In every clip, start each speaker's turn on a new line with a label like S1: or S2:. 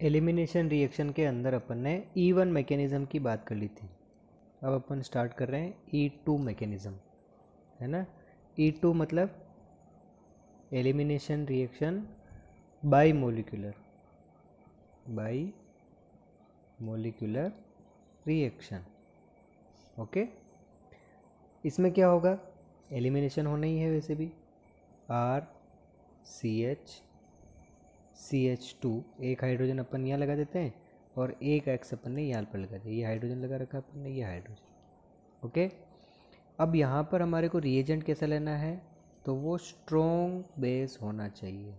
S1: Elimination reaction के अंदर अपन ने ई वन मैकेनिज़्म की बात कर ली थी। अब अपन स्टार्ट कर रहे हैं ई टू मैकेनिज़्म है ना? ई टू मतलब elimination reaction bimolecular bimolecular reaction, okay? इसमें क्या होगा? एलिमिनेशन होना ही है वैसे भी। R C H C H two एक हाइड्रोजन अपन यहाँ लगा देते हैं और एक एक्स अपन ने यहाँ पर लगा दिया। ये हाइड्रोजन लगा रखा अपन ने, ये हाइड्रोजन ओके अब यहाँ पर हमारे को रिएजेंट कैसा लेना है? तो वो स्ट्रोंग बेस होना चाहिए।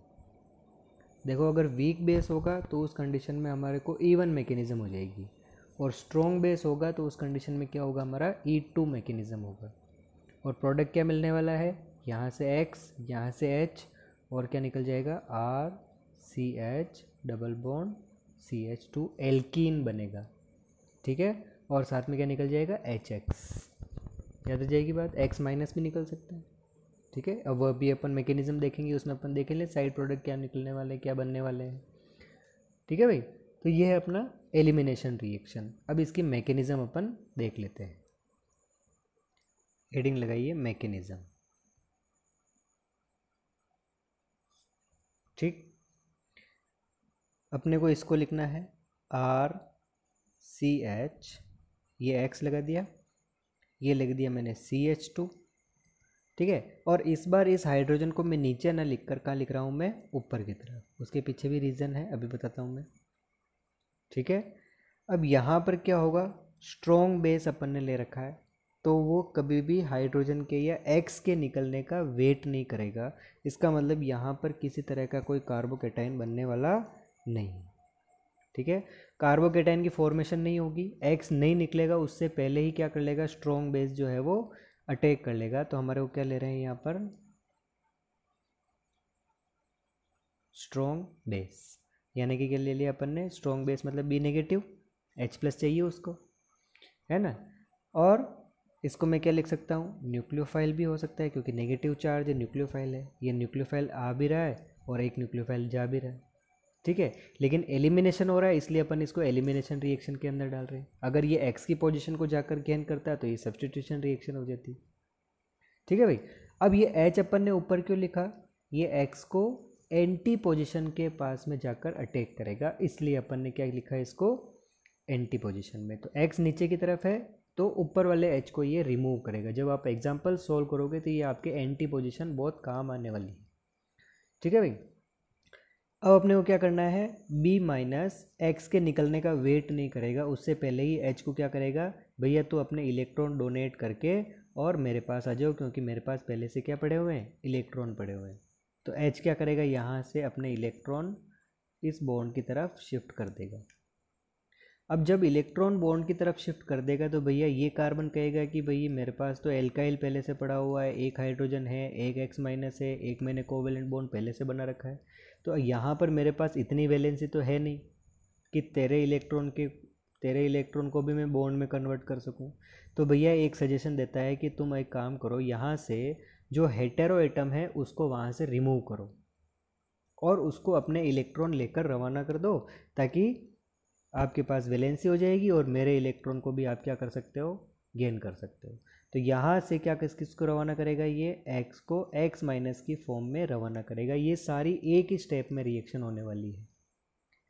S1: देखो, अगर वीक बेस होगा तो उस कंडीशन में हमारे को ईवन मैकेनिज़्म हो जाएगी और स्ट्रॉन्ग बेस होगा तो उस कंडीशन में क्या होगा? हमारा ई टू मैकेनिज़्म होगा। और प्रोडक्ट क्या मिलने वाला है? यहाँ से एक्स यहाँ से एच और क्या निकल जाएगा? R C H double bond C H two alkene बनेगा। ठीक है? और साथ में क्या निकल जाएगा? एच एक्स याद आ जाएगी बात? एक्स माइनस भी निकल सकता है। ठीक है? अब वह अभी अपन मैकेनिज्म देखेंगे, उसमें अपन देखेंगे साइड प्रोडक्ट क्या निकलने वाले हैं, क्या बनने वाले हैं। ठीक है भाई? तो ये है अपना एलिमिनेशन रिएक्शन अब इसकी मैकेनिज्म अपन देख लेते हैं। हेडिंग लगाइए मैकेनिज्म ठीक? अपने को इसको लिखना है आर सी एच, ये एक्स लगा दिया, ये लिख दिया मैंने सी एच टू ठीक है? और इस बार इस हाइड्रोजन को मैं नीचे ना लिख कर कहाँ लिख रहा हूँ मैं? ऊपर की तरफ़। उसके पीछे भी रीज़न है, अभी बताता हूँ मैं। ठीक है? अब यहाँ पर क्या होगा? स्ट्रॉन्ग बेस अपन ने ले रखा है तो वो कभी भी हाइड्रोजन के या एक्स के निकलने का वेट नहीं करेगा। इसका मतलब यहाँ पर किसी तरह का कोई कार्बोकेटाइन बनने वाला नहीं। ठीक है? कार्बोकेटाइन की फॉर्मेशन नहीं होगी। एक्स नहीं निकलेगा, उससे पहले ही क्या कर लेगा? स्ट्रॉन्ग बेस जो है वो अटैक कर लेगा। तो हमारे को क्या ले रहे हैं यहाँ पर? स्ट्रॉन्ग बेस यानी कि क्या ले लिया अपन ने? स्ट्रॉन्ग बेस मतलब बी नेगेटिव एच प्लस चाहिए उसको। है ना? और इसको मैं क्या लिख सकता हूँ? न्यूक्लियोफाइल भी हो सकता है, क्योंकि नेगेटिव चार्ज न्यूक्लियोफाइल है। ये न्यूक्लियोफाइल आ भी रहा है और एक न्यूक्लियोफाइल जा भी रहा है। ठीक है? लेकिन एलिमिनेशन हो रहा है, इसलिए अपन इसको एलिमिनेशन रिएक्शन के अंदर डाल रहे हैं। अगर ये एक्स की पोजीशन को जाकर गेन करता है तो ये सब्सटीट्यूशन रिएक्शन हो जाती ठीक है भाई? अब ये एच अपन ने ऊपर क्यों लिखा? ये एक्स को एंटी पोजिशन के पास में जाकर अटैक करेगा। इसलिए अपन ने क्या लिखा है इसको? एंटी पोजिशन में। तो एक्स नीचे की तरफ़ है तो ऊपर वाले एच को ये रिमूव करेगा। जब आप एग्ज़ाम्पल सोल्व करोगे तो ये आपके एंटी पोजिशन बहुत काम आने वाली है। ठीक है भाई? अब अपने को क्या करना है? B माइनस एक्स के निकलने का वेट नहीं करेगा। उससे पहले ही h को क्या करेगा? भैया तो अपने इलेक्ट्रॉन डोनेट करके और मेरे पास आ जाओ, क्योंकि मेरे पास पहले से क्या पड़े हुए हैं? इलेक्ट्रॉन पड़े हुए हैं। तो h क्या करेगा? यहाँ से अपने इलेक्ट्रॉन इस बॉन्ड की तरफ़ शिफ्ट कर देगा। अब जब इलेक्ट्रॉन बॉन्ड की तरफ़ शिफ्ट कर देगा तो भैया ये कार्बन कहेगा कि भैया मेरे पास तो एल्काइल पहले से पड़ा हुआ है, एक हाइड्रोजन है, एक एक्स माइनस है, एक मैंने कोवेलेंट बॉन्ड पहले से बना रखा है। तो यहाँ पर मेरे पास इतनी वैलेंसी तो है नहीं कि तेरे इलेक्ट्रॉन के, तेरे इलेक्ट्रॉन को भी मैं बॉन्ड में कन्वर्ट कर सकूँ। तो भैया एक सजेशन देता है कि तुम एक काम करो, यहाँ से जो हेटेरो एटम है, उसको वहाँ से रिमूव करो और उसको अपने इलेक्ट्रॉन लेकर रवाना कर दो ताकि आपके पास वैलेंसी हो जाएगी और मेरे इलेक्ट्रॉन को भी आप क्या कर सकते हो? गेन कर सकते हो। तो यहाँ से क्या किस किस को रवाना करेगा ये? X को x माइनस की फॉर्म में रवाना करेगा। ये सारी एक ही स्टेप में रिएक्शन होने वाली है।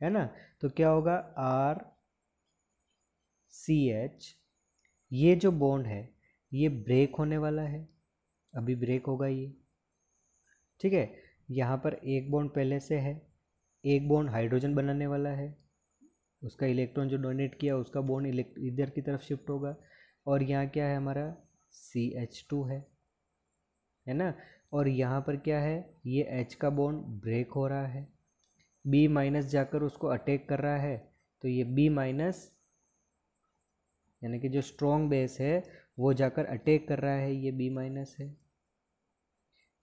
S1: है ना? तो क्या होगा? आर सी एच ये जो बॉन्ड है, ये ब्रेक होने वाला है। अभी ब्रेक होगा ये। ठीक है? यहाँ पर एक बॉन्ड पहले से है। एक बॉन्ड हाइड्रोजन बनाने वाला है। उसका इलेक्ट्रॉन जो डोनेट किया, उसका बॉन्ड इधर की तरफ़ शिफ्ट होगा। और यहाँ क्या है हमारा? सी एच टू है है ना? और यहाँ पर क्या है? ये एच का बॉन्ड ब्रेक हो रहा है। बी माइनस जाकर उसको अटैक कर रहा है। तो ये बी माइनस यानी कि जो स्ट्रॉन्ग बेस है, वो जाकर अटैक कर रहा है। ये बी माइनस है।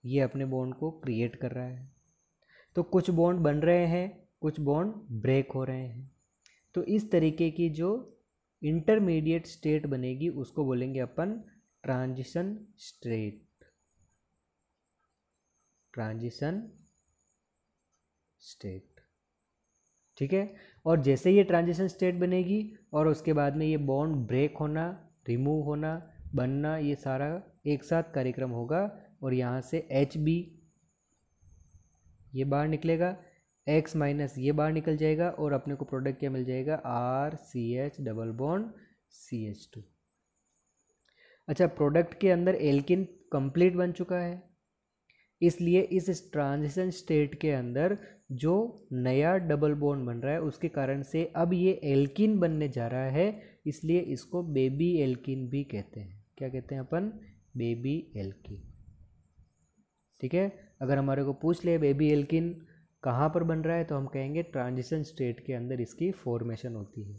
S1: ये अपने बॉन्ड को क्रिएट कर रहा है। तो कुछ बॉन्ड बन रहे हैं, कुछ बॉन्ड ब्रेक हो रहे हैं। तो इस तरीके की जो इंटरमीडिएट स्टेट बनेगी, उसको बोलेंगे अपन ट्रांजिशन स्टेट ट्रांजिशन स्टेट ठीक है? और जैसे ये ट्रांजिशन स्टेट बनेगी और उसके बाद में ये बॉन्ड ब्रेक होना, रिमूव होना, बनना, ये सारा एक साथ कार्यक्रम होगा और यहाँ से एच बी ये बाहर निकलेगा एक्स माइनस ये बाहर निकल जाएगा और अपने को प्रोडक्ट क्या मिल जाएगा? R C H double bond C H two अच्छा प्रोडक्ट के अंदर एल्किन कंप्लीट बन चुका है। इसलिए इस ट्रांजिशन स्टेट के अंदर जो नया डबल बॉन्ड बन रहा है, उसके कारण से अब ये एल्किन बनने जा रहा है। इसलिए इसको बेबी एल्किन भी कहते हैं। क्या कहते हैं अपन? बेबी एल्किन ठीक है? अगर हमारे को पूछ ले बेबी एल्किन कहाँ पर बन रहा है तो हम कहेंगे ट्रांजिशन स्टेट के अंदर इसकी फॉर्मेशन होती है।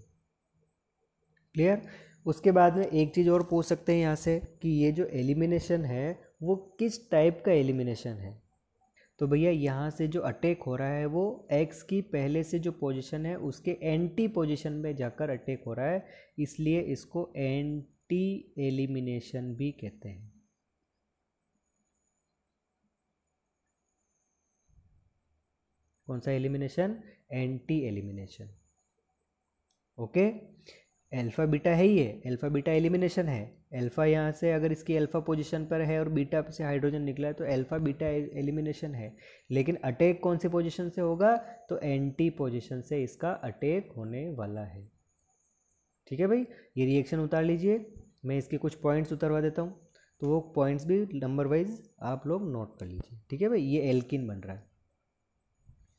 S1: क्लियर उसके बाद में एक चीज़ और पूछ सकते हैं यहाँ से कि ये जो एलिमिनेशन है, वो किस टाइप का एलिमिनेशन है? तो भैया, यहाँ से जो अटैक हो रहा है, वो एक्स की पहले से जो पोजीशन है, उसके एंटी पोजीशन में जाकर अटैक हो रहा है। इसलिए इसको एंटी एलिमिनेशन भी कहते हैं। कौन सा elimination anti elimination okay alpha beta है ही है एल्फ़ा बीटा एलिमिनेशन है। एल्फ़ा यहाँ से अगर इसकी अल्फ़ा पोजीशन पर है और बीटा से हाइड्रोजन निकला है तो एल्फ़ा बीटा एलिमिनेशन है। लेकिन अटैक कौन से पोजीशन से होगा? तो एंटी पोजीशन से इसका अटैक होने वाला है। ठीक है भाई? ये रिएक्शन उतार लीजिए। मैं इसके कुछ पॉइंट्स उतरवा देता हूँ। तो वो पॉइंट्स भी नंबर वाइज आप लोग नोट कर लीजिए। ठीक है भाई? ये एल्किन बन रहा है।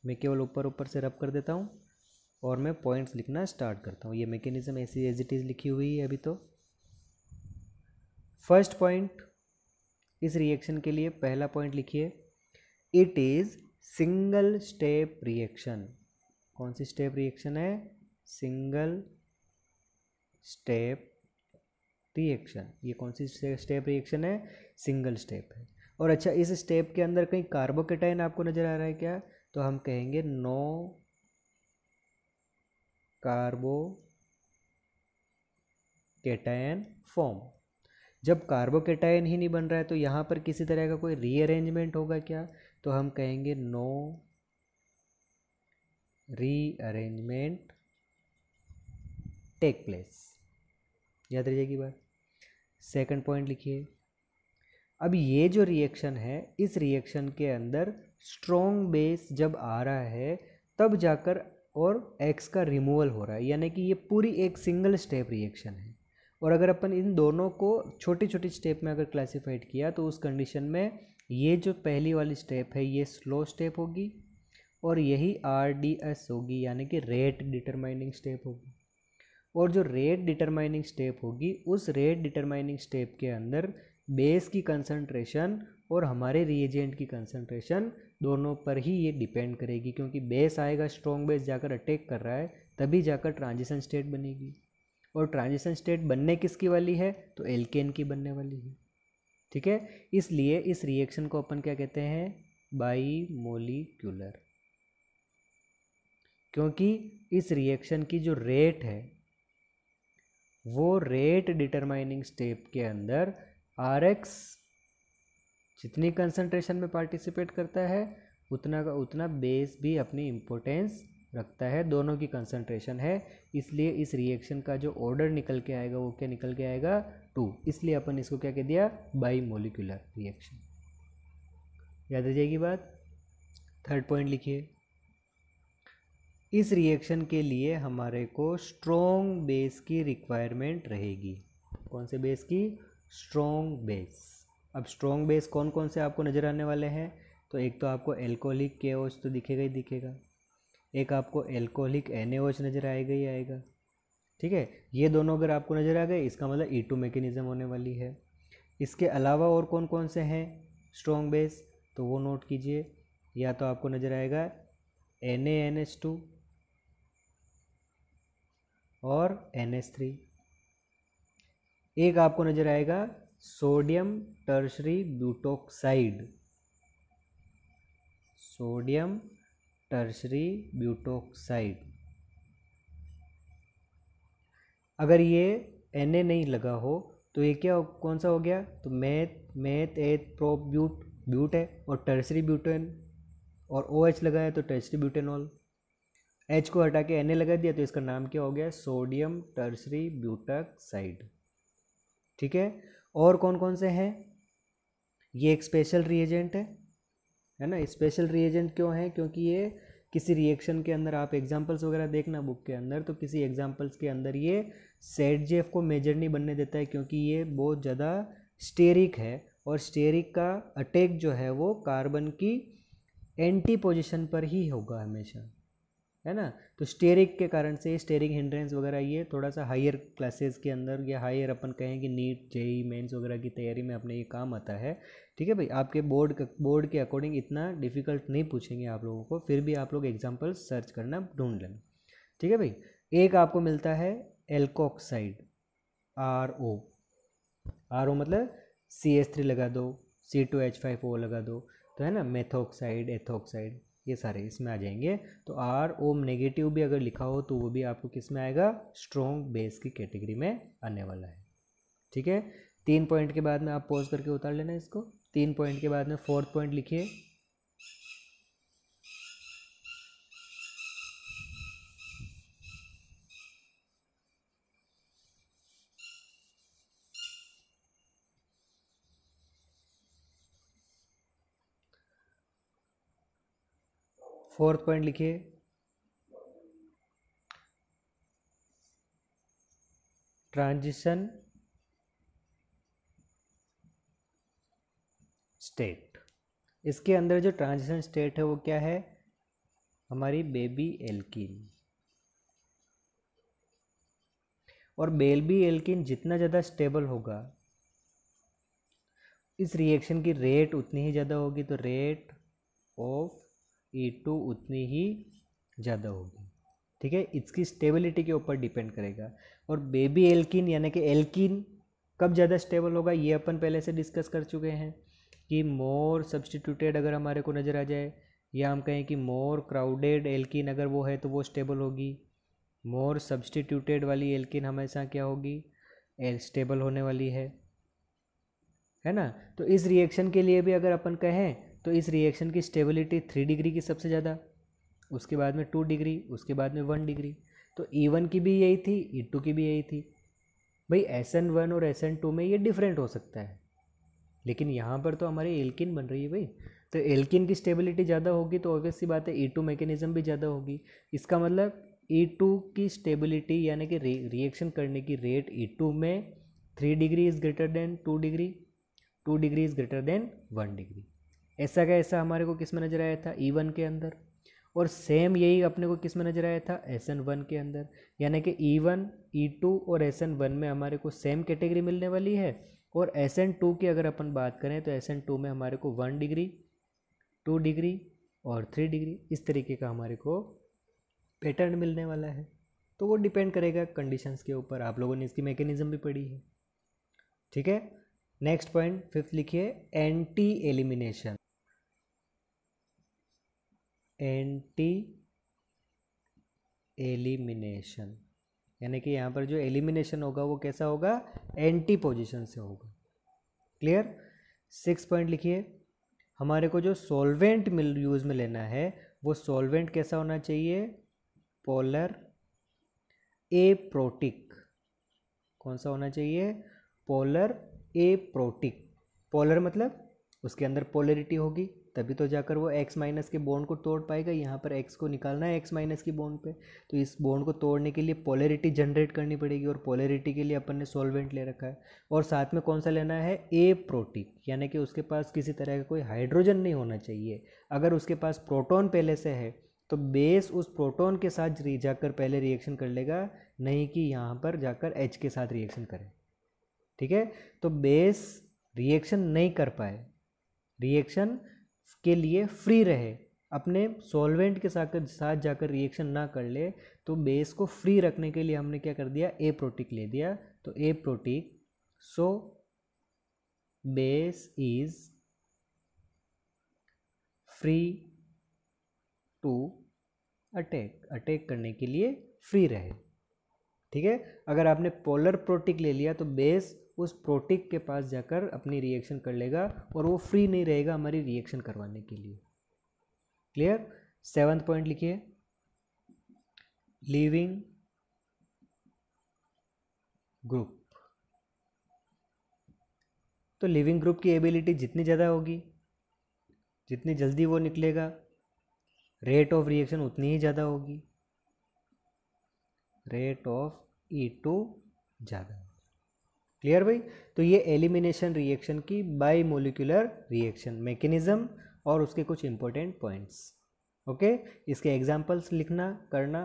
S1: मैं केवल ऊपर ऊपर से रब कर देता हूँ। और मैं पॉइंट्स लिखना स्टार्ट करता हूँ। ये मैकेनिज्म ऐसी एज इट इज़ लिखी हुई है अभी तो। फ़र्स्ट पॉइंट इस रिएक्शन के लिए पहला पॉइंट लिखिए। It is single step reaction कौन सी स्टेप रिएक्शन है? सिंगल स्टेप रिएक्शन ये कौन सी स्टेप रिएक्शन है? सिंगल स्टेप है। और अच्छा इस स्टेप के अंदर कहीं कार्बोकेटाइन आपको नज़र आ रहा है क्या? तो हम कहेंगे नो कार्बो केटायन फॉर्म जब कार्बोकेटायन ही नहीं बन रहा है तो यहाँ पर किसी तरह का कोई रीअरेंजमेंट होगा क्या? तो हम कहेंगे नो रीअरेंजमेंट टेक प्लेस याद रहिएगी बात। सेकंड पॉइंट लिखिए। अब ये जो रिएक्शन है, इस रिएक्शन के अंदर स्ट्रॉन्ग बेस जब आ रहा है, तब जाकर और एक्स का रिमूवल हो रहा है, यानी कि ये पूरी एक सिंगल स्टेप रिएक्शन है। और अगर अपन इन दोनों को छोटी छोटी स्टेप में अगर क्लासिफाइड किया तो उस कंडीशन में ये जो पहली वाली स्टेप है, ये स्लो स्टेप होगी और यही आर डी एस होगी, यानी कि रेट डिटरमाइनिंग स्टेप होगी। और जो रेट डिटरमाइनिंग स्टेप होगी, उस रेट डिटरमाइनिंग स्टेप के अंदर बेस की कंसंट्रेशन और हमारे रिएजेंट की कंसंट्रेशन दोनों पर ही ये डिपेंड करेगी, क्योंकि बेस आएगा स्ट्रॉन्ग बेस जाकर अटैक कर रहा है, तभी जाकर ट्रांजिशन स्टेट बनेगी। और ट्रांजिशन स्टेट बनने किसकी वाली है? तो एल्केन की बनने वाली है। ठीक है? इसलिए इस रिएक्शन को अपन क्या कहते हैं? बाई मोलिक्यूलर क्योंकि इस रिएक्शन की जो रेट है, वो रेट डिटरमाइनिंग स्टेप के अंदर आर एक्स जितनी कंसंट्रेशन में पार्टिसिपेट करता है, उतना का उतना बेस भी अपनी इम्पोर्टेंस रखता है। दोनों की कंसंट्रेशन है, इसलिए इस रिएक्शन का जो ऑर्डर निकल के आएगा, वो क्या निकल के आएगा? टू इसलिए अपन इसको क्या कह दिया? बाई मोलिकुलर रिएक्शन याद रह जाएगी बात? थर्ड पॉइंट लिखिए। इस रिएक्शन के लिए हमारे को स्ट्रोंग बेस की रिक्वायरमेंट रहेगी। कौन से बेस की? स्ट्रोंग बेस अब स्ट्रॉन्ग बेस कौन कौन से आपको नज़र आने वाले हैं? तो एक तो आपको एल्कोहलिक के तो दिखेगा ही दिखेगा। एक आपको एल्कोहलिक एन नज़र आएगा ही आएगा। ठीक है? ये दोनों अगर आपको नज़र आ गए, इसका मतलब ई टू मैकेनिज़्म होने वाली है। इसके अलावा और कौन कौन से हैं? स्ट्रॉन्ग बेस तो वो नोट कीजिए। या तो आपको नज़र आएगा N A N H two और एन एस थ्री एक आपको नज़र आएगा sodium tertiary butoxide. Sodium tertiary butoxide. अगर ये एन नहीं लगा हो तो ये क्या कौन सा हो गया? तो meth meth, eth prop but but है और टर्सरी ब्यूटेन। और ओ OH लगा है तो टर्सरी ब्यूटेनॉल। एच को हटा के एन लगा दिया तो इसका नाम क्या हो गया? Sodium tertiary butoxide. ठीक है? और कौन कौन से हैं? ये एक स्पेशल रिएजेंट है है ना? स्पेशल रिएजेंट क्यों है? क्योंकि ये किसी रिएक्शन के अंदर, आप एग्जांपल्स वगैरह देखना बुक के अंदर तो किसी एग्जांपल्स के अंदर ये सेट जेफ को मेजर नहीं बनने देता है, क्योंकि ये बहुत ज़्यादा स्टेरिक है और स्टेरिक का अटैक जो है वो कार्बन की एंटी पोजिशन पर ही होगा हमेशा। है ना? तो स्टेरिक के कारण से स्टेरिक हिंड्रेंस वगैरह ये थोड़ा सा हायर क्लासेस के अंदर या हायर अपन कहें कि नीट जेई मेंस वगैरह की तैयारी में अपने ये काम आता है। ठीक है भाई? आपके बोर्ड बोर्ड के अकॉर्डिंग इतना डिफ़िकल्ट नहीं पूछेंगे आप लोगों को, फिर भी आप लोग एग्ज़ाम्पल सर्च करना ढूंढ लेना। ठीक है भाई? एक आपको मिलता है alkoxide R O R O मतलब सी एस थ्री लगा दो C two H five O लगा दो तो है ना? मेथोक्साइड एथोक्साइड ये सारे इसमें आ जाएँगे। तो आर ओम नेगेटिव भी अगर लिखा हो तो वो भी आपको किसमें आएगा? स्ट्रॉन्ग बेस की कैटेगरी में आने वाला है। ठीक है? तीन पॉइंट के बाद में आप पॉज करके उतार लेना इसको। तीन पॉइंट के बाद में फोर्थ पॉइंट लिखिए। फोर्थ पॉइंट लिखिए। Transition state. इसके अंदर जो ट्रांजिशन स्टेट है वो क्या है? हमारी बेबी एल्किन। और बेलबी एल्किन जितना ज़्यादा स्टेबल होगा, इस रिएक्शन की रेट उतनी ही ज़्यादा होगी तो rate of E e two उतनी ही ज़्यादा होगी। ठीक है? इसकी स्टेबिलिटी के ऊपर डिपेंड करेगा। और बेबी एल्किन यानी कि एल्किन कब ज़्यादा स्टेबल होगा, ये अपन पहले से डिस्कस कर चुके हैं कि मोर सब्सटीट्यूटेड अगर हमारे को नज़र आ जाए, या हम कहें कि मोर क्राउडेड एल्किन अगर वो है तो वो स्टेबल होगी। मोर सब्सटीट्यूटेड वाली एल्किन हमेशा क्या होगी? एल स्टेबल होने वाली है। है ना? तो इस रिएक्शन के लिए भी अगर अपन कहें तो इस रिएक्शन की स्टेबिलिटी थ्री डिग्री की सबसे ज़्यादा, उसके बाद में टू डिग्री उसके बाद में वन डिग्री तो ई e वन की भी यही थी ई e टू की भी यही थी। भाई एस एन वन और एस एन टू में ये डिफरेंट हो सकता है। लेकिन यहाँ पर तो हमारी एल्किन बन रही है भाई। तो एल्किन की स्टेबिलिटी ज़्यादा होगी तो ऑब्वियस सी बात है ई टू मैकेनिज्म भी ज़्यादा होगी। इसका मतलब ई e टू की स्टेबिलिटी यानी कि रिएक्शन करने की रेट ई टू में three degree is greater than two degree two degree is greater than one degree ऐसा का ऐसा हमारे को किसमें नज़र आया था? ई वन के अंदर। और सेम यही अपने को किसमें नज़र आया था? एस एन वन के अंदर। यानी कि ई वन ई टू और एस एन वन में हमारे को सेम कैटेगरी मिलने वाली है। और एस एन टू की अगर अपन बात करें तो एस एन टू में हमारे को वन डिग्री टू डिग्री और थ्री डिग्री इस तरीके का हमारे को पैटर्न मिलने वाला है। तो वो डिपेंड करेगा कंडीशंस के ऊपर। आप लोगों ने इसकी मैकेनिज्म भी पढ़ी है। ठीक है? नेक्स्ट पॉइंट फिफ्थ लिखिए एंटी एलिमिनेशन एंटी एलिमिनेशन यानी कि यहाँ पर जो एलिमिनेशन होगा, वो कैसा होगा? एंटी पोजिशन से होगा। क्लियर सिक्स पॉइंट लिखिए। हमारे को जो सॉल्वेंट मिल यूज़ में लेना है, वो सॉल्वेंट कैसा होना चाहिए? पोलर ए प्रोटिक कौन सा होना चाहिए? पोलर ए प्रोटिक पोलर मतलब? उसके अंदर पोलरिटी होगी। तभी तो जाकर वो एक्स माइनस के बॉन्ड को तोड़ पाएगा। यहाँ पर एक्स को निकालना है एक्स माइनस की बॉन्ड पे। तो इस बॉन्ड को तोड़ने के लिए पोलरिटी जनरेट करनी पड़ेगी और पोलरिटी के लिए अपन ने सॉल्वेंट ले रखा है। और साथ में कौन सा लेना है? ए प्रोटीन यानी कि उसके पास किसी तरह का कोई हाइड्रोजन नहीं होना चाहिए। अगर उसके पास प्रोटोन पहले से है तो बेस उस प्रोटोन के साथ जाकर पहले रिएक्शन कर लेगा, नहीं कि यहाँ पर जाकर एच के साथ रिएक्शन करें। ठीक है? तो बेस रिएक्शन नहीं कर पाए। रिएक्शन के लिए फ्री रहे। अपने सॉल्वेंट के साथ साथ जाकर रिएक्शन ना कर ले तो बेस को फ्री रखने के लिए हमने क्या कर दिया? ए प्रोटिक ले दिया। तो aprotic so base is free to attack attack करने के लिए फ्री रहे। ठीक है? अगर आपने पोलर प्रोटिक ले लिया तो बेस उस प्रोटिक के पास जाकर अपनी रिएक्शन कर लेगा और वो फ्री नहीं रहेगा हमारी रिएक्शन करवाने के लिए। क्लियर सेवन्थ पॉइंट लिखिए। लिविंग ग्रुप तो लिविंग ग्रुप की एबिलिटी जितनी ज़्यादा होगी, जितनी जल्दी वो निकलेगा रेट ऑफ़ रिएक्शन उतनी ही ज़्यादा होगी। रेट ऑफ़ ई टू ज़्यादा क्लियर भाई? तो ये एलिमिनेशन रिएक्शन की बाई मोलिकुलर रिएक्शन मैकेनिज्म और उसके कुछ इंपॉर्टेंट पॉइंट्स ओके इसके एग्जांपल्स लिखना, करना।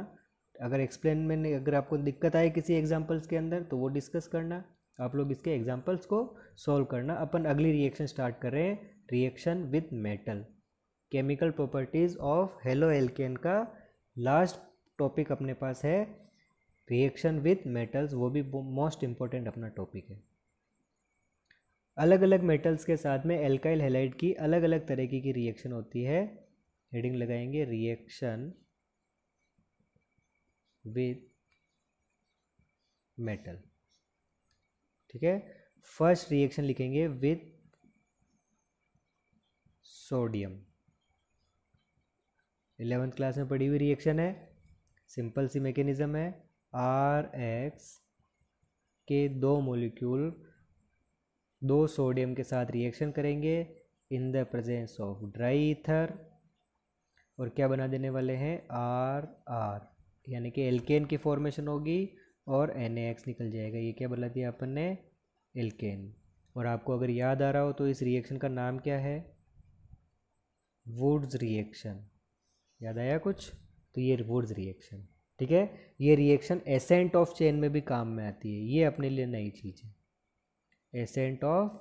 S1: अगर एक्सप्लेन में अगर आपको दिक्कत आए किसी एग्जांपल्स के अंदर तो वो डिस्कस करना। आप लोग इसके एग्जांपल्स को सॉल्व करना। अपन अगली रिएक्शन स्टार्ट कर रहे हैं। Reaction with metal chemical properties of haloalkane का लास्ट टॉपिक अपने पास है। रिएक्शन विथ मेटल्स वो भी मोस्ट इम्पोर्टेंट अपना टॉपिक है। अलग अलग मेटल्स के साथ में एल्काइल हेलाइड की अलग अलग तरीके की रिएक्शन होती है। हेडिंग लगाएँगे रिएक्शन विथ मेटल ठीक है? फ़र्स्ट रिएक्शन लिखेंगे विथ सोडियम इलेवेंथ क्लास में पढ़ी हुई रिएक्शन है। सिंपल सी मैकेनिज्म है। आर एक्स के दो मोलिक्यूल दो सोडियम के साथ रिएक्शन करेंगे in the presence of dry ether और क्या बना देने वाले हैं? आर आर यानी कि एल्केन की फॉर्मेशन होगी और एन एक्स निकल जाएगा। ये क्या बना दिया अपन ने? एल्केन और आपको अगर याद आ रहा हो तो इस रिएक्शन का नाम क्या है? वुड्स रिएक्शन याद आया कुछ? तो ये वुड्स रिएक्शन ठीक है? ये रिएक्शन एसेंट ऑफ़ चेन में भी काम में आती है। ये अपने लिए नई चीज़ है। एसेंट ऑफ़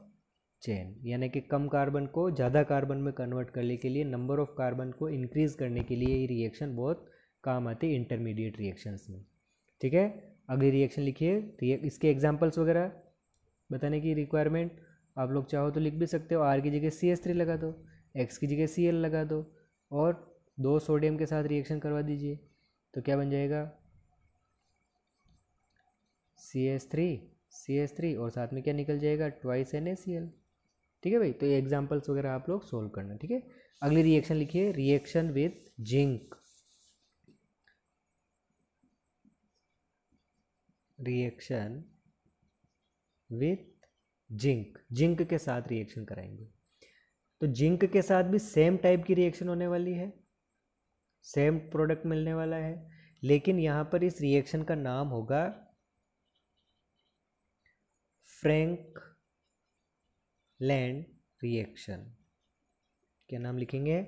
S1: चेन यानी कि कम कार्बन को ज़्यादा कार्बन में कन्वर्ट करने के लिए नंबर ऑफ़ कार्बन को इंक्रीज करने के लिए ये रिएक्शन बहुत काम आती है इंटरमीडिएट रिएक्शंस में। ठीक है? अगली रिएक्शन लिखिए। इसके एग्जांपल्स वगैरह बताने की रिक्वायरमेंट आप लोग चाहो तो लिख भी सकते हो। आर की जगह सी एस थ्री लगा दो एक्स की जगह सी एल लगा दो और दो सोडियम के साथ रिएक्शन करवा दीजिए। तो क्या बन जाएगा? C S three C S three और साथ में क्या निकल जाएगा? Twice N A C L ठीक है भाई? तो ये एग्जाम्पल्स वगैरह आप लोग सोल्व करना, ठीक है? अगली रिएक्शन लिखिए reaction with zinc reaction with zinc zinc के साथ रिएक्शन कराएँगे। तो जिंक के साथ भी सेम टाइप की रिएक्शन होने वाली है। सेम प्रोडक्ट मिलने वाला है। लेकिन यहाँ पर इस रिएक्शन का नाम होगा फ्रैंक लैंड रिएक्शन क्या नाम लिखेंगे?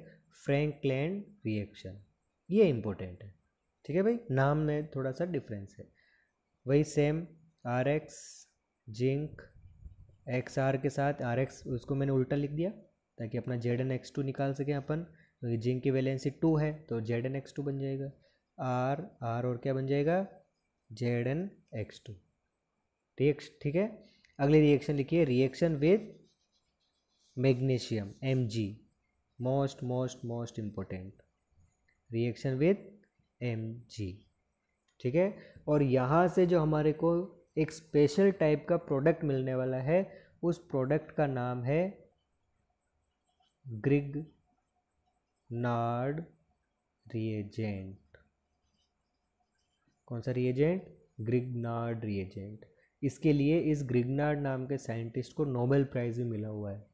S1: फ्रैंक लैंड रिएक्शन ये इम्पोर्टेंट है। ठीक है भाई? नाम में थोड़ा सा डिफरेंस है। वही same R X zinc X R के साथ आर एक्स उसको मैंने उल्टा लिख दिया ताकि अपना जेड एन एक्स टू निकाल सकें अपन। जिंक की वैलेंसी टू है तो जेड एन एक्स टू बन जाएगा। आर आर और क्या बन जाएगा? Z N X two reaction ठीक है? अगली रिएक्शन लिखिए। Reaction with magnesium M G most most most important reaction with M G ठीक है? और यहाँ से जो हमारे को एक स्पेशल टाइप का प्रोडक्ट मिलने वाला है, उस प्रोडक्ट का नाम है ग्रिग नार्ड रिएजेंट। कौन सा रिएजेंट? Grignard reagent. इसके लिए इस ग्रिगनार्ड नाम के साइंटिस्ट को नोबेल प्राइज़ भी मिला हुआ है।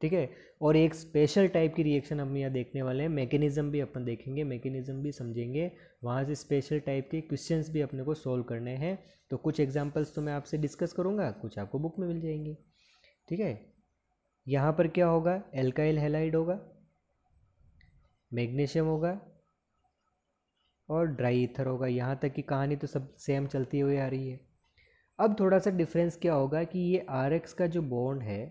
S1: ठीक है? और एक स्पेशल टाइप की रिएक्शन हम यहाँ देखने वाले हैं। मैकेनिज्म भी अपन देखेंगे, मैकेनिज्म भी समझेंगे। वहाँ से स्पेशल टाइप के क्वेश्चंस भी अपने को सोल्व करने हैं। तो कुछ एग्जांपल्स तो मैं आपसे डिस्कस करूँगा, कुछ आपको बुक में मिल जाएँगे। ठीक है? यहाँ पर क्या होगा? एल्काइल हेलाइड होगा। मैग्नीशियम होगा और ड्राई ईथर होगा। यहाँ तक की कहानी तो सब सेम चलती हुई आ रही है। अब थोड़ा सा डिफरेंस क्या होगा कि ये आर एक्स का जो बॉन्ड है,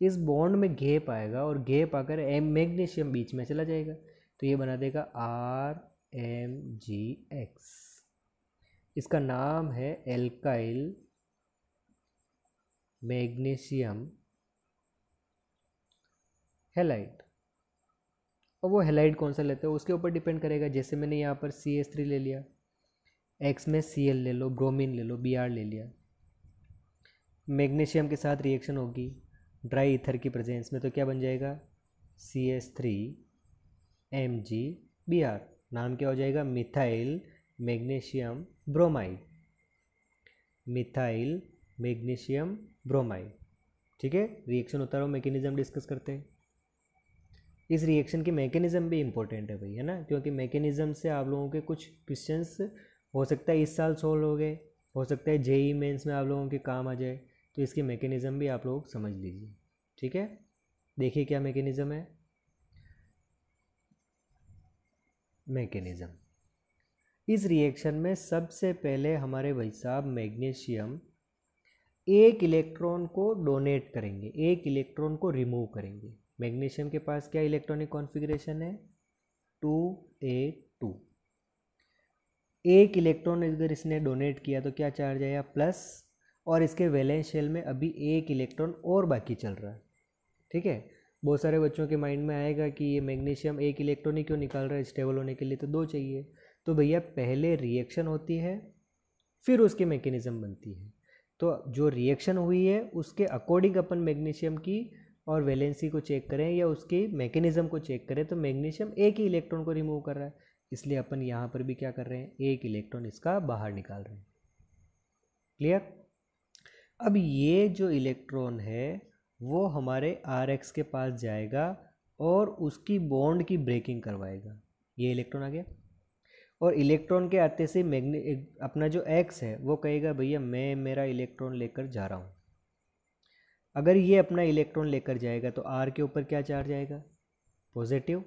S1: इस बॉन्ड में घेप आएगा और घेप आकर एम मैग्नीशियम बीच में चला जाएगा। तो ये बना देगा आर एम जी एक्स इसका नाम है एल्काइल मैग्नीशियम हेलाइट और वो हेलाइड कौन सा लेते हो? उसके ऊपर डिपेंड करेगा। जैसे मैंने यहाँ पर सी एस थ्री ले लिया। एक्स में सी एल ले लो ब्रोमीन ले लो बी आर ले लिया। मैग्नीशियम के साथ रिएक्शन होगी। ड्राई ईथर की प्रेजेंस में तो क्या बन जाएगा? C S three M G B R नाम क्या हो जाएगा? Methyl magnesium bromide methyl magnesium bromide ठीक है? रिएक्शन होता रहो मैकेनिज्म डिस्कस करते हैं। इस रिएक्शन की मैकेनिज्म भी इंपॉर्टेंट है भाई, है ना? क्योंकि मैकेनिज्म से आप लोगों के कुछ क्वेश्चंस हो सकता है इस साल सोल्व हो गए, हो सकता है जेई मेंस में आप लोगों के काम आ जाए तो इसकी मैकेनिज्म भी आप लोग समझ लीजिए, ठीक है? देखिए क्या मैकेनिज्म है। मैकेनिज्म इस रिएक्शन में सबसे पहले हमारे भाई साहब मैग्नीशियम एक इलेक्ट्रॉन को डोनेट करेंगे, एक इलेक्ट्रॉन को रिमूव करेंगे। मैग्नीशियम के पास क्या इलेक्ट्रॉनिक कॉन्फ़िगरेशन है? Two A two. एक इलेक्ट्रॉन अगर इसने डोनेट किया तो क्या चार्ज आया? प्लस। और इसके वैलेंस शेल में अभी एक इलेक्ट्रॉन और बाकी चल रहा है। ठीक है? बहुत सारे बच्चों के माइंड में आएगा कि ये मैग्नीशियम एक इलेक्ट्रॉन ही क्यों निकाल रहा है? स्टेबल होने के लिए तो दो चाहिए। तो भैया, पहले रिएक्शन होती है, फिर उसकी मैकेनिज़्म बनती है। तो जो रिएक्शन हुई है, उसके अकॉर्डिंग अपन मैग्नीशियम की और वैलेंसी को चेक करें या उसकी मैकेनिज़्म को चेक करें तो मैग्नीशियम एक ही इलेक्ट्रॉन को रिमूव कर रहा है। इसलिए अपन यहाँ पर भी क्या कर रहे हैं, एक इलेक्ट्रॉन इसका बाहर निकाल रहे हैं। क्लियर अब ये जो इलेक्ट्रॉन है, वो हमारे आर एक्स के पास जाएगा और उसकी बॉन्ड की ब्रेकिंग करवाएगा। ये इलेक्ट्रॉन आ गया। और इलेक्ट्रॉन के आते से मैग्ने अपना जो एक्स है, वो कहेगा, भैया, मैं मेरा इलेक्ट्रॉन लेकर जा रहा हूँ। अगर ये अपना इलेक्ट्रॉन लेकर जाएगा तो आर के ऊपर क्या चार्ज आएगा? पॉजिटिव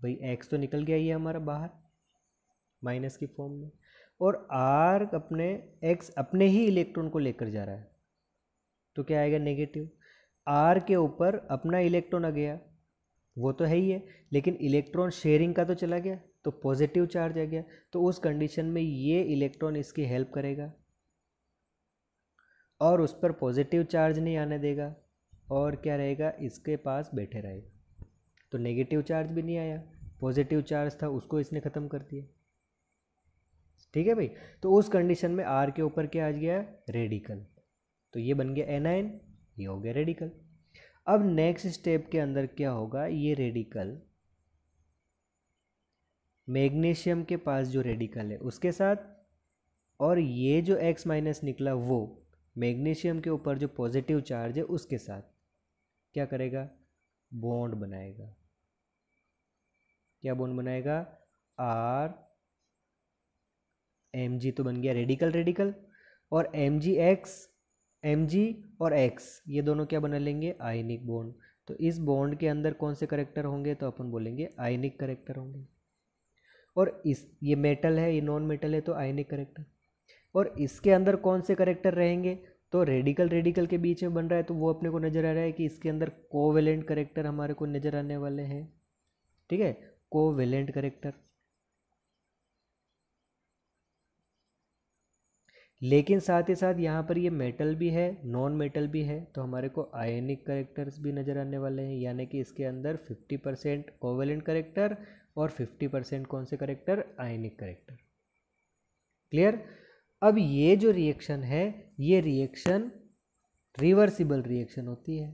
S1: भाई एक्स तो निकल गया ये हमारा बाहर माइनस की फॉर्म में। और आर अपने एक्स अपने ही इलेक्ट्रॉन को लेकर जा रहा है तो क्या आएगा नेगेटिव आर के ऊपर अपना इलेक्ट्रॉन आ गया, वो तो है ही है, लेकिन इलेक्ट्रॉन शेयरिंग का तो चला गया। तो पॉजिटिव चार्ज आ गया तो उस कंडीशन में ये इलेक्ट्रॉन इसकी हेल्प करेगा और उस पर पॉजिटिव चार्ज नहीं आने देगा और क्या रहेगा, इसके पास बैठे रहेगा। तो नेगेटिव चार्ज भी नहीं आया, पॉजिटिव चार्ज था, उसको इसने ख़त्म कर दिया। ठीक है भाई? तो उस कंडीशन में आर के ऊपर क्या आ गया? रेडिकल तो ये बन गया एनाइन ये हो गया रेडिकल अब नेक्स्ट स्टेप के अंदर क्या होगा? ये रेडिकल मैग्नीशियम के पास जो रेडिकल है, उसके साथ और ये जो एक्स माइनस निकला वो मैग्नीशियम के ऊपर जो पॉजिटिव चार्ज है, उसके साथ क्या करेगा? बॉन्ड बनाएगा। क्या बॉन्ड बनाएगा? आर एम जी तो बन गया रेडिकल रेडिकल और M G X M G और एक्स ये दोनों क्या बना लेंगे? आयनिक बॉन्ड तो इस बॉन्ड के अंदर कौन से करेक्टर होंगे? तो अपन बोलेंगे आयनिक करेक्टर होंगे। और इस, ये मेटल है, ये नॉन मेटल है तो आयनिक करेक्टर और इसके अंदर कौन से करेक्टर रहेंगे? तो रेडिकल रेडिकल के बीच में बन रहा है तो वो अपने को नज़र आ रहा है कि इसके अंदर कोवेलेंट करेक्टर हमारे को नज़र आने वाले हैं। ठीक है? कोवेलेंट करेक्टर लेकिन साथ ही साथ यहाँ पर ये मेटल भी है नॉन मेटल भी है तो हमारे को आयनिक करेक्टर्स भी नज़र आने वाले हैं, यानी कि इसके अंदर 50 परसेंट कोवेलेंट करेक्टर और 50 परसेंट कौन से करेक्टर? Ionic character. क्लियर अब ये जो रिएक्शन है, ये रिएक्शन रिवर्सिबल रिएक्शन होती है।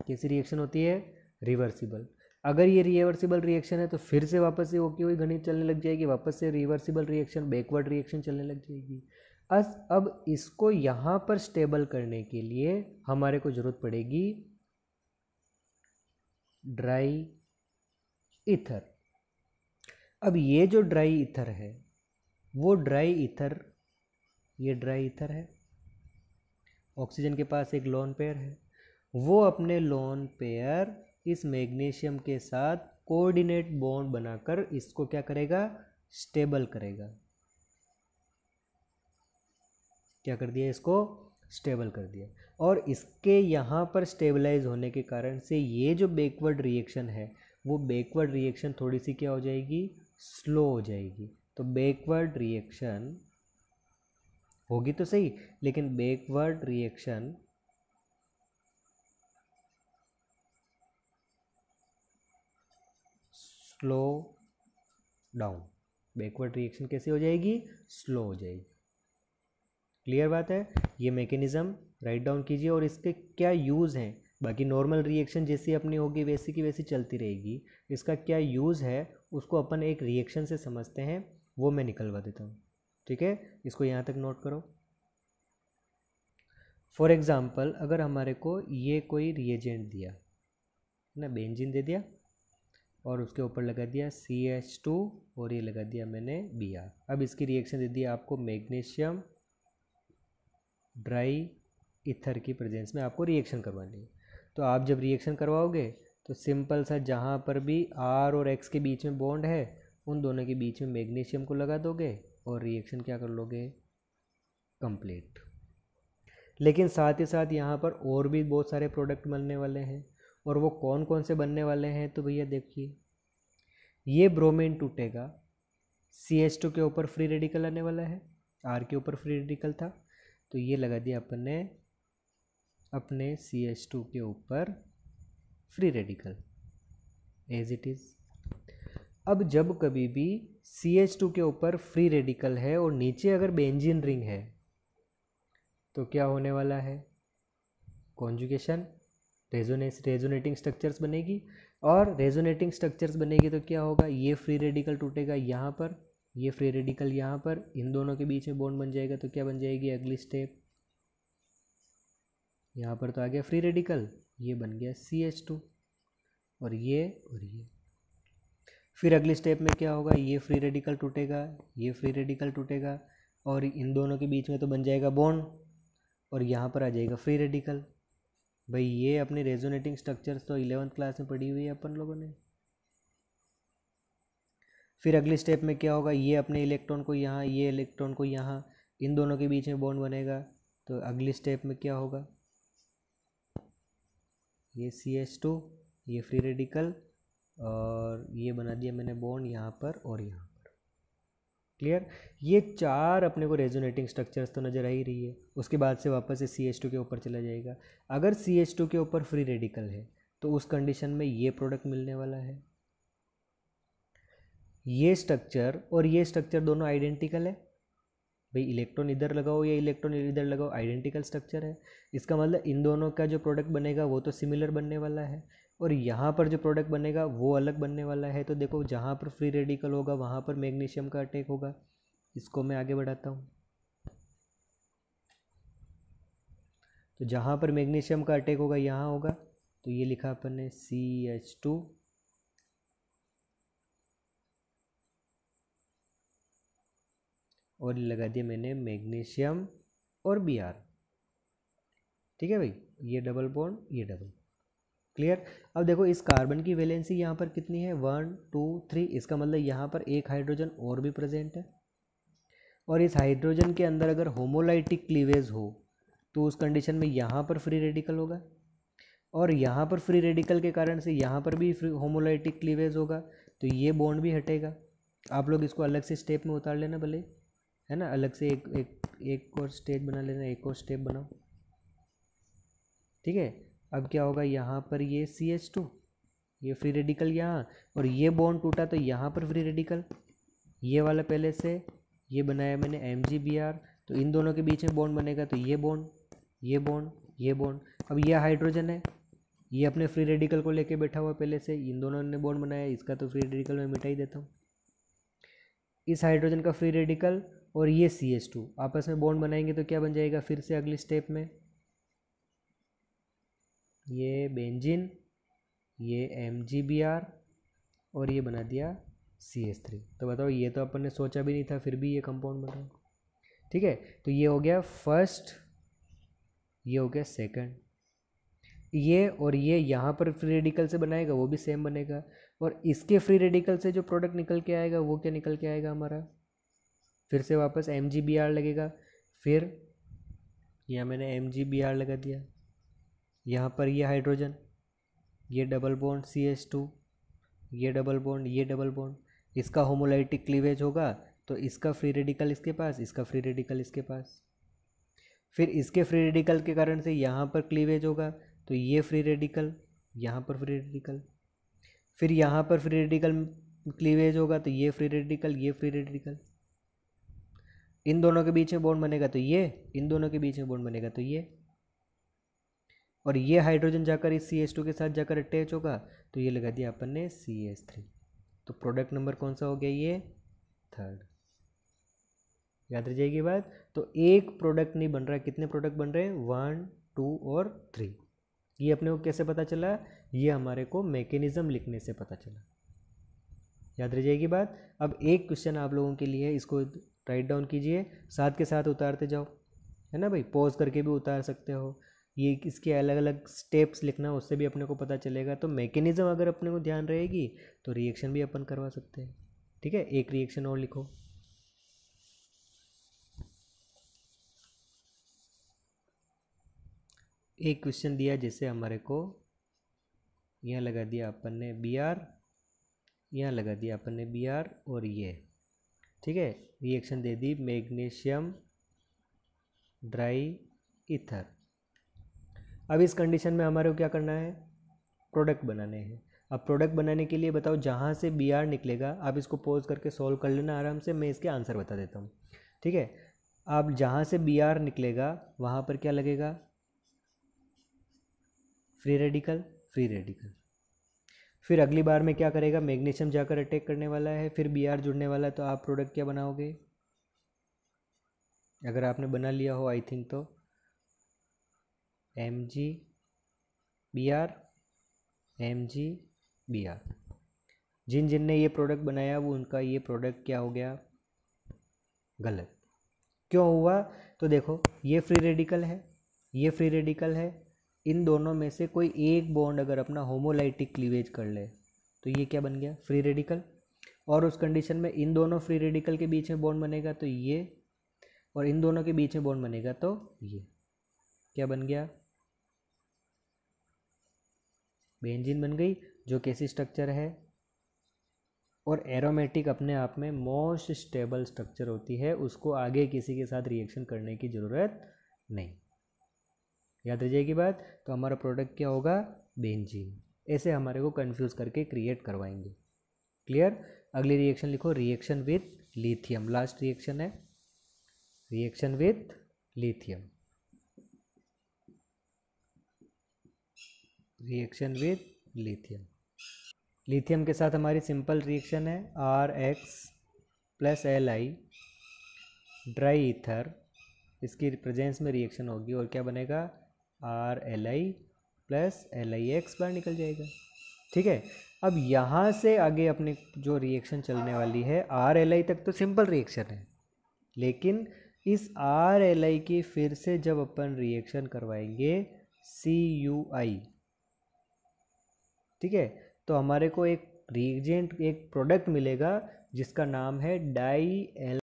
S1: कैसी रिएक्शन होती है? रिवर्सिबल अगर ये रिवर्सिबल रिएक्शन है तो फिर से वापस से ओके हुई गणित चलने लग जाएगी, वापस से रिवर्सिबल रिएक्शन बैकवर्ड रिएक्शन चलने लग जाएगी। अस, अब इसको यहाँ पर स्टेबल करने के लिए हमारे को ज़रूरत पड़ेगी ड्राई इथर अब ये जो ड्राई इथर है, वो ड्राई इथर ये ड्राई इथर है। ऑक्सीजन के पास एक लोन पेयर है। वो अपने लोन पेयर इस मैग्नीशियम के साथ कोऑर्डिनेट बॉन्ड बनाकर इसको क्या करेगा? स्टेबल करेगा। क्या कर दिया इसको? स्टेबल कर दिया। और इसके यहाँ पर स्टेबलाइज होने के कारण से ये जो बैकवर्ड रिएक्शन है, वो बैकवर्ड रिएक्शन थोड़ी सी क्या हो जाएगी? स्लो हो जाएगी। तो बैकवर्ड रिएक्शन होगी तो सही, लेकिन backward reaction slow down backward reaction कैसे हो जाएगी? स्लो हो जाएगी। क्लियर बात है? ये मैकेनिज़्म राइट डाउन कीजिए और इसके क्या यूज़ हैं? बाकी नॉर्मल रिएक्शन जैसी अपनी होगी, वैसी की वैसी चलती रहेगी। इसका क्या यूज़ है? उसको अपन एक रिएक्शन से समझते हैं, वो मैं निकलवा देता हूँ। ठीक है? इसको यहाँ तक नोट करो। फॉर एग्ज़ाम्पल अगर हमारे को ये कोई रिएजेंट दिया, है ना बेंजिन दे दिया, और उसके ऊपर लगा दिया सी एच टू और ये लगा दिया मैंने बी आर अब इसकी रिएक्शन दे दिया आपको मैग्नीशियम ड्राई इथर की प्रेजेंस में आपको रिएक्शन करवानी है। तो आप जब रिएक्शन करवाओगे तो सिंपल सा जहाँ पर भी आर और एक्स के बीच में बॉन्ड है, उन दोनों के बीच में मैग्नीशियम को लगा दोगे और रिएक्शन क्या कर लोगे? कंप्लीट लेकिन साथ ही साथ यहाँ पर और भी बहुत सारे प्रोडक्ट बनने वाले हैं और वो कौन कौन से बनने वाले हैं तो भैया देखिए। ये ब्रोमीन टूटेगा। सी एच टू के ऊपर फ्री रेडिकल आने वाला है। आर के ऊपर फ्री रेडिकल था। तो ये लगा दिया अपन, अपने सी एच टू के ऊपर free radical as it is अब जब कभी भी सी एच टू के ऊपर फ्री रेडिकल है और नीचे अगर बेंजिन रिंग है तो क्या होने वाला है? कॉन्जुगेशन रेजोनेस रेजोनेटिंग स्ट्रक्चर्स बनेगी। और रेजोनेटिंग स्ट्रक्चर्स बनेगी तो क्या होगा? ये फ्री रेडिकल टूटेगा यहाँ पर, ये फ्री रेडिकल यहाँ पर, इन दोनों के बीच में बॉन्ड बन जाएगा तो क्या बन जाएगी? अगली स्टेप यहाँ पर तो आ गया फ्री रेडिकल ये बन गया सी एच टू और ये और ये। फिर अगले स्टेप में क्या होगा? ये फ्री रेडिकल टूटेगा, ये फ्री रेडिकल टूटेगा और इन दोनों के बीच में तो बन जाएगा बॉन्ड और यहाँ पर आ जाएगा फ्री रेडिकल भाई ये अपने रेजोनेटिंग स्ट्रक्चर्स तो इलेवंथ क्लास में पढ़ी हुई है अपन लोगों ने। फिर अगले स्टेप में क्या होगा? ये अपने इलेक्ट्रॉन को यहाँ, ये इलेक्ट्रॉन को यहाँ, इन दोनों के बीच में बॉन्ड बनेगा। तो अगली स्टेप में क्या होगा? ये सी एच टू ये फ्री रेडिकल और ये बना दिया मैंने बॉन्ड यहाँ पर और यहाँ पर। क्लियर ये चार अपने को रेजोनेटिंग स्ट्रक्चर्स तो नज़र आ ही रही है। उसके बाद से वापस से सी एच टू के ऊपर चला जाएगा। अगर सी एच टू के ऊपर फ्री रेडिकल है तो उस कंडीशन में ये प्रोडक्ट मिलने वाला है। ये स्ट्रक्चर और ये स्ट्रक्चर दोनों आइडेंटिकल है। भाई इलेक्ट्रॉन इधर लगाओ या इलेक्ट्रॉन इधर लगाओ आइडेंटिकल स्ट्रक्चर है। इसका मतलब इन दोनों का जो प्रोडक्ट बनेगा वो तो सिमिलर बनने वाला है और यहाँ पर जो प्रोडक्ट बनेगा वो अलग बनने वाला है। तो देखो, जहाँ पर फ्री रेडिकल होगा, वहाँ पर मैग्नीशियम का अटैक होगा। इसको मैं आगे बढ़ाता हूँ। तो जहाँ पर मैग्नीशियम का अटैक होगा, यहाँ होगा। तो ये लिखा अपन ने सी एच टू और लगा दिया मैंने मैग्नीशियम और बी आर ठीक है भाई? ये डबल बॉन्ड ये डबल क्लियर अब देखो, इस कार्बन की वैलेंसी यहाँ पर कितनी है? वन टू थ्री इसका मतलब यहाँ पर एक हाइड्रोजन और भी प्रेजेंट है। और इस हाइड्रोजन के अंदर अगर होमोलाइटिक क्लीवेज हो तो उस कंडीशन में यहाँ पर फ्री रेडिकल होगा। और यहाँ पर फ्री रेडिकल के कारण से यहाँ पर भी फ्री होमोलाइटिक क्लीवेज होगा तो ये बॉन्ड भी हटेगा। आप लोग इसको अलग से स्टेप में उतार लेना भले। है ना? अलग से एक एक एक और स्टेज बना लेना, एक और स्टेप बनाओ। ठीक है? अब क्या होगा? यहाँ पर ये सी एच टू ये फ्री रेडिकल यहाँ, और ये बॉन्ड टूटा तो यहाँ पर फ्री रेडिकल ये वाला पहले से, ये बनाया मैंने एम जी बी आर तो इन दोनों के बीच में बॉन्ड बनेगा तो ये बॉन्ड ये बॉन्ड ये बॉन्ड अब ये हाइड्रोजन है, ये अपने फ्री रेडिकल को लेके बैठा हुआ पहले से, इन दोनों ने बॉन्ड बनाया, इसका तो फ्री रेडिकल मैं मिटा ही देता हूँ। इस हाइड्रोजन का फ्री रेडिकल और ये सी एच टू आपस में बॉन्ड बनाएँगे तो क्या बन जाएगा फिर से अगली स्टेप में? ये बेंजिन ये एम जी बी आर और ये बना दिया सी एच थ्री तो बताओ, ये तो अपन ने सोचा भी नहीं था, फिर भी ये कंपाउंड बन। बना ठीक है तो ये हो गया फ़र्स्ट ये हो गया सेकंड ये और ये यहाँ पर फ्री रेडिकल से बनाएगा, वो भी सेम बनेगा। और इसके फ्री रेडिकल से जो प्रोडक्ट निकल के आएगा, वो क्या निकल के आएगा हमारा? फिर से वापस एम जी बी आर लगेगा। फिर यहाँ मैंने एम जी बी आर लगा दिया। यहाँ पर ये हाइड्रोजन ये double bond C H two ये डबल बॉन्ड ये डबल बॉन्ड इसका होमोलाइटिक क्लीवेज होगा तो इसका फ्री रेडिकल इसके पास, इसका फ्री रेडिकल इसके पास। फिर इसके फ्री रेडिकल के कारण से यहाँ पर क्लीवेज होगा तो ये फ्री रेडिकल यहाँ पर फ्री रेडिकल फिर यहाँ पर फ्री रेडिकल क्लीवेज होगा तो ये फ्री रेडिकल ये फ्री रेडिकल इन दोनों के बीच में बॉन्ड बनेगा तो ये, इन दोनों के बीच में बॉन्ड बनेगा तो ये। और ये हाइड्रोजन जाकर इस सी एच टू के साथ जाकर अटैच होगा तो ये लगा दिया अपन ने सी एच थ्री तो प्रोडक्ट नंबर कौन सा हो गया ये? थर्ड याद रह जाएगी बात? तो एक प्रोडक्ट नहीं बन रहा कितने प्रोडक्ट बन रहे हैं? वन टू और थ्री ये अपने को कैसे पता चला? ये हमारे को मैकेनिज्म लिखने से पता चला। याद रह जाएगी बात? अब एक क्वेश्चन आप लोगों के लिए इसको राइट डाउन कीजिए, साथ के साथ उतारते जाओ। है ना भाई? पॉज करके भी उतार सकते हो। ये इसके अलग अलग स्टेप्स लिखना, उससे भी अपने को पता चलेगा। तो मैकेनिज्म अगर अपने को ध्यान रहेगी तो रिएक्शन भी अपन करवा सकते हैं। ठीक है? एक रिएक्शन और लिखो। एक क्वेश्चन दिया जैसे हमारे को यहाँ लगा दिया अपन ने बी आर यहाँ लगा दिया अपन ने बी आर और ये। ठीक है? रिएक्शन दे दी मैग्नीशियम ड्राई इथर अब इस कंडीशन में हमारे को क्या करना है? प्रोडक्ट बनाने हैं। अब प्रोडक्ट बनाने के लिए बताओ, जहाँ से बी आर निकलेगा, आप इसको पोज करके सॉल्व कर लेना आराम से, मैं इसके आंसर बता देता हूँ। ठीक है? अब जहाँ से बी आर निकलेगा, वहाँ पर क्या लगेगा? फ्री रेडिकल फ्री रेडिकल फिर अगली बार में क्या करेगा? मैग्नीशियम जाकर अटैक करने वाला है, फिर बी आर जुड़ने वाला है तो आप प्रोडक्ट क्या बनाओगे? अगर आपने बना लिया हो आई थिंक तो। M G B R M G B R जिन जिन ने ये प्रोडक्ट बनाया, वो उनका ये प्रोडक्ट क्या हो गया? गलत। क्यों हुआ? तो देखो, ये फ्री रेडिकल है, ये फ्री रेडिकल है इन दोनों में से कोई एक बॉन्ड अगर अपना होमोलाइटिक क्लीवेज कर ले तो ये क्या बन गया? फ्री रेडिकल और उस कंडीशन में इन दोनों फ्री रेडिकल के बीच में बॉन्ड बनेगा तो ये, और इन दोनों के बीच में बॉन्ड बनेगा तो ये. क्या बन गया? बेंजीन बन गई, जो कैसी स्ट्रक्चर है. और एरोमेटिक अपने आप में मोस्ट स्टेबल स्ट्रक्चर होती है, उसको आगे किसी के साथ रिएक्शन करने की ज़रूरत नहीं. याद रह जाएगी बात? तो हमारा प्रोडक्ट क्या होगा? बेंजीन ऐसे हमारे को कंफ्यूज करके क्रिएट करवाएँगे। क्लियर अगली रिएक्शन लिखो reaction with lithium last reaction है। Reaction with lithium reaction with lithium lithium के साथ हमारी सिंपल रिएक्शन है। R X plus L I dry ether इसकी प्रेजेंस में रिएक्शन होगी और क्या बनेगा? R L I plus L I X बार निकल जाएगा। ठीक है? अब यहाँ से आगे अपने जो रिएक्शन चलने वाली है आर एल आई तक तो सिंपल रिएक्शन है। लेकिन इस आर एल आई की फिर से जब अपन रिएक्शन करवाएँगे सी यू आई ठीक है? तो हमारे को एक रिएजेंट एक प्रोडक्ट मिलेगा, जिसका नाम है डाई एल